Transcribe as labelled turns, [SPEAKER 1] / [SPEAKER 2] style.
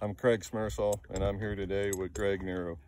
[SPEAKER 1] I'm Craig Smersall, and I'm here today with Greg Nero.